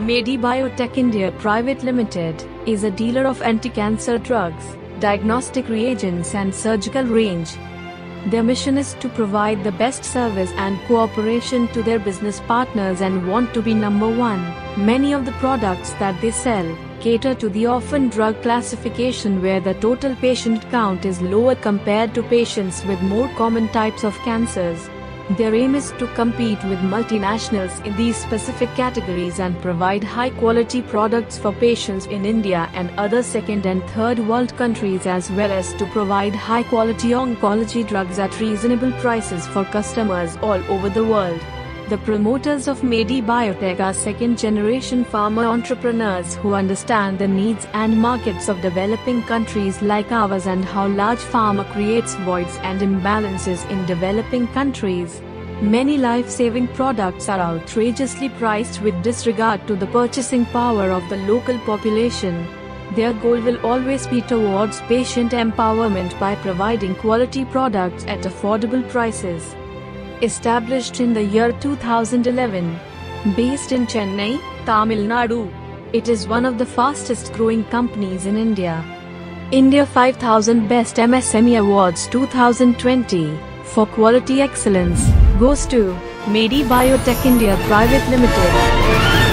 Medi Biotek India Private Limited is a dealer of anti-cancer drugs, diagnostic reagents and surgical range. Their mission is to provide the best service and cooperation to their business partners and want to be number one. Many of the products that they sell cater to the orphan drug classification where the total patient count is lower compared to patients with more common types of cancers. Their aim is to compete with multinationals in these specific categories and provide high quality products for patients in India and other second and third world countries as well as to provide high quality oncology drugs at reasonable prices for customers all over the world. The promoters of Medi Biotek are second generation pharma entrepreneurs who understand the needs and markets of developing countries like ours and how large pharma creates voids and imbalances in developing countries. Many life saving products are outrageously priced with disregard to the purchasing power of the local population. Their goal will always be towards patient empowerment by providing quality products at affordable prices. Established in the year 2011. Based in Chennai, Tamil Nadu. It is one of the fastest growing companies in India. India 5000 Best MSME Awards 2020 for quality excellence goes to Medi Biotek India Private Limited.